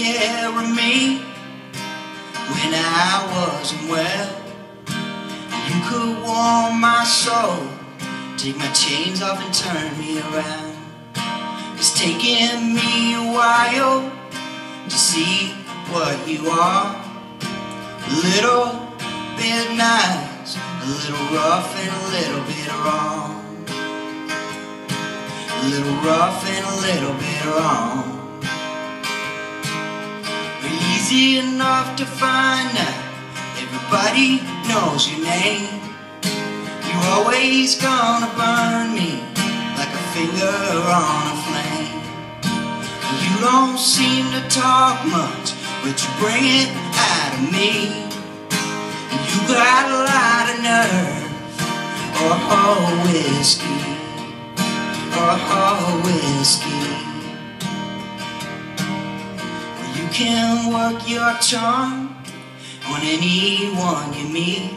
care of me when I wasn't well. You could warm my soul, take my chains off and turn me around. It's taken me a while to see what you are. A little bit nice, a little rough and a little bit wrong. A little rough and a little bit wrong. Easy enough to find out. Everybody knows your name. You're always gonna burn me like a finger on a flame. You don't seem to talk much, but you bring it out of me. You got a lot of nerve, or oh, whiskey, or oh, whiskey. Can work your charm on anyone you meet.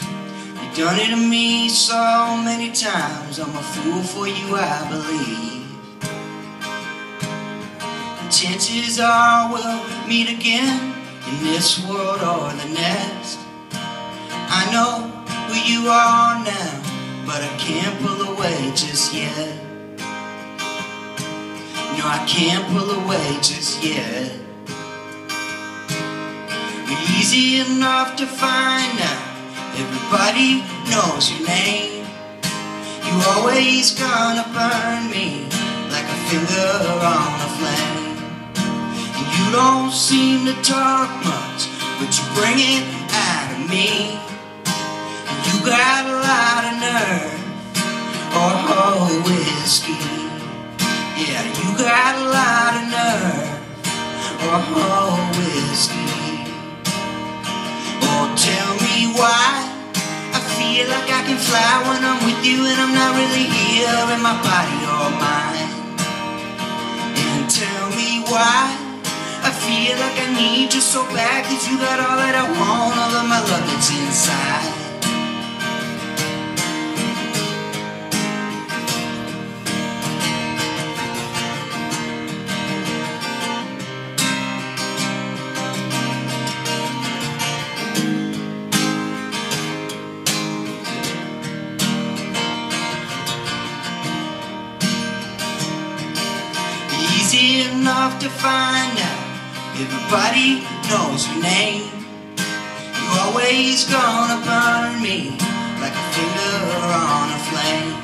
You've done it to me so many times. I'm a fool for you, I believe. And chances are we'll meet again in this world or the next. I know who you are now, but I can't pull away just yet. No, I can't pull away just yet. Easy enough to find out. Everybody knows your name. You always gonna burn me like a finger on a flame. And you don't seem to talk much, but you bring it out of me. And you got a lot of nerve, or oh, whiskey. Yeah, you got a lot of nerve, or oh, whiskey. Feel like I can fly when I'm with you and I'm not really here in my body or mind. And tell me why I feel like I need you so bad cause you got all that I want, all of my love that's inside. Easy enough to find out. Everybody knows your name. You're always gonna burn me like a finger on a flame.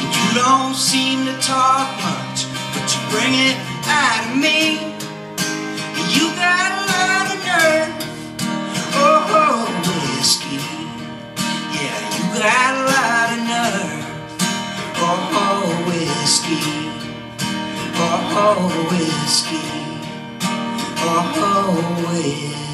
And you don't seem to talk much, but you bring it out of me. You got Whiskey. Oh, whiskey.